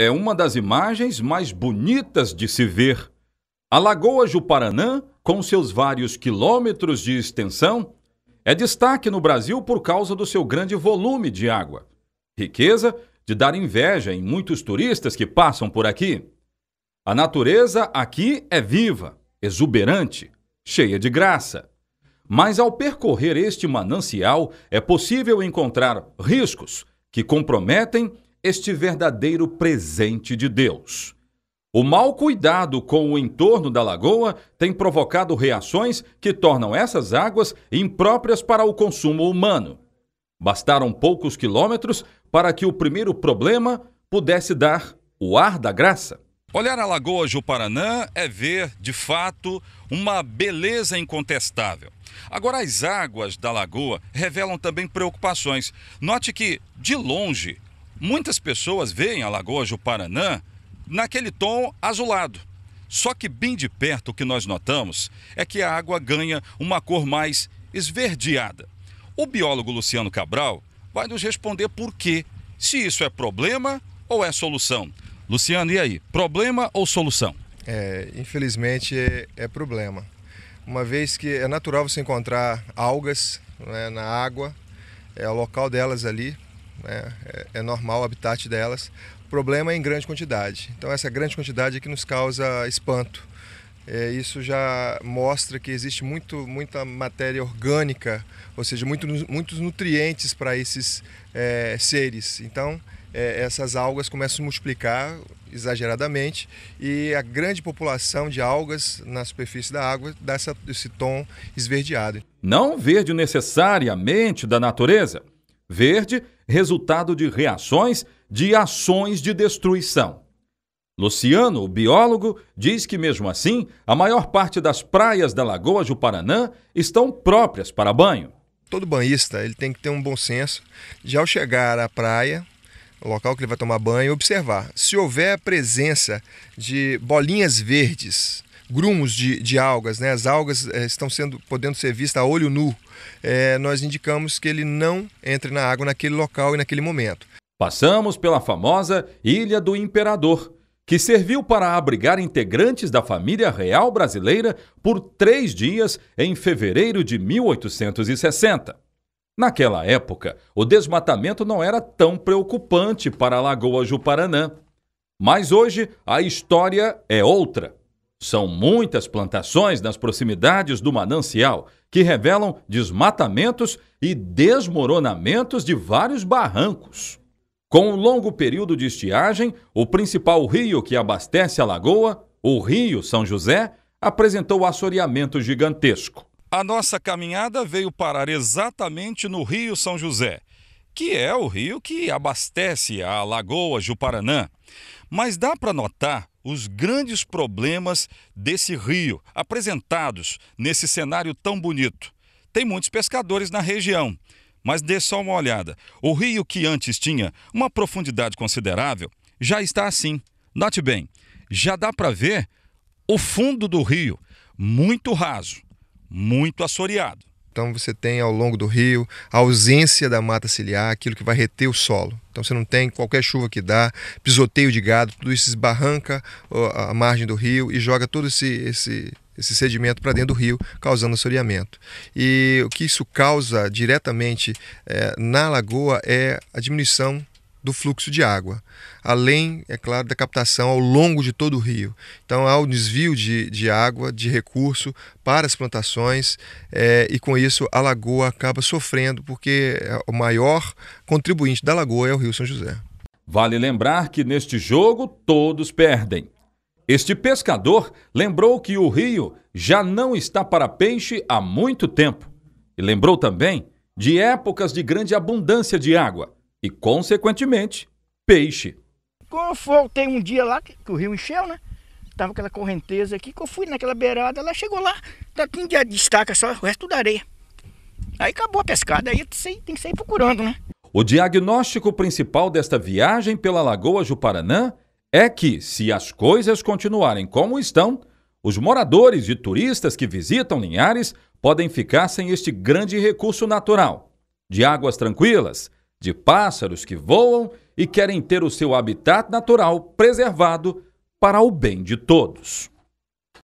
é uma das imagens mais bonitas de se ver. A Lagoa Juparanã, com seus vários quilômetros de extensão, é destaque no Brasil por causa do seu grande volume de água. Riqueza de dar inveja em muitos turistas que passam por aqui. A natureza aqui é viva, exuberante, cheia de graça. Mas ao percorrer este manancial é possível encontrar riscos que comprometem este verdadeiro presente de Deus. O mau cuidado com o entorno da lagoa tem provocado reações que tornam essas águas impróprias para o consumo humano. Bastaram poucos quilômetros para que o primeiro problema pudesse dar o ar da graça. Olhar a Lagoa Juparanã é ver, de fato, uma beleza incontestável. Agora, as águas da lagoa revelam também preocupações. Note que, de longe, muitas pessoas veem a Lagoa Juparanã naquele tom azulado. Só que bem de perto o que nós notamos é que a água ganha uma cor mais esverdeada. O biólogo Luciano Cabral vai nos responder por quê, se isso é problema ou é solução. Luciano, e aí, problema ou solução? É, infelizmente é, é problema. Uma vez que é natural você encontrar algas né, na água, é o local delas ali, né, é, é normal o habitat delas. O problema é em grande quantidade. Então essa grande quantidade é que nos causa espanto. É, isso já mostra que existe muito, muita matéria orgânica, ou seja, muito, muitos nutrientes para esses é, seres. Então, é, essas algas começam a se multiplicar exageradamente e a grande população de algas na superfície da água dá essa, esse tom esverdeado. Não verde necessariamente da natureza. Verde, resultado de reações de ações de destruição. Luciano, o biólogo, diz que mesmo assim, a maior parte das praias da Lagoa Juparanã estão próprias para banho. Todo banhista ele tem que ter um bom senso de ao chegar à praia, o local que ele vai tomar banho, observar. Se houver presença de bolinhas verdes, grumos de, de algas, né? as algas é, estão sendo podendo ser vistas a olho nu, é, nós indicamos que ele não entre na água naquele local e naquele momento. Passamos pela famosa Ilha do Imperador, que serviu para abrigar integrantes da família real brasileira por três dias em fevereiro de 1860. Naquela época, o desmatamento não era tão preocupante para a Lagoa Juparanã. Mas hoje a história é outra. São muitas plantações nas proximidades do manancial que revelam desmatamentos e desmoronamentos de vários barrancos. Com um longo período de estiagem, o principal rio que abastece a lagoa, o Rio São José, apresentou assoreamento gigantesco. A nossa caminhada veio parar exatamente no Rio São José, que é o rio que abastece a Lagoa Juparanã. Mas dá para notar os grandes problemas desse rio apresentados nesse cenário tão bonito. Tem muitos pescadores na região, mas dê só uma olhada. O rio que antes tinha uma profundidade considerável já está assim. Note bem, já dá para ver o fundo do rio, muito raso muito assoreado. Então você tem ao longo do rio a ausência da mata ciliar, aquilo que vai reter o solo. Então você não tem qualquer chuva que dá, pisoteio de gado, tudo isso esbarranca a margem do rio e joga todo esse, esse, esse sedimento para dentro do rio, causando assoreamento. E o que isso causa diretamente é, na lagoa é a diminuição do fluxo de água, além, é claro, da captação ao longo de todo o rio. Então há o desvio de, de água, de recurso para as plantações é, e com isso a lagoa acaba sofrendo porque o maior contribuinte da lagoa é o Rio São José. Vale lembrar que neste jogo todos perdem. Este pescador lembrou que o rio já não está para peixe há muito tempo e lembrou também de épocas de grande abundância de água e, consequentemente, peixe. Quando eu voltei um dia lá, que, o rio encheu, né? Tava aquela correnteza aqui, que eu fui naquela beirada, ela chegou lá, tá aqui de destaca só, o resto tudo areia. Aí acabou a pescada, aí tem que sair procurando, né? O diagnóstico principal desta viagem pela Lagoa Juparanã é que, se as coisas continuarem como estão, os moradores e turistas que visitam Linhares podem ficar sem este grande recurso natural de águas tranquilas, de pássaros que voam e querem ter o seu habitat natural preservado para o bem de todos.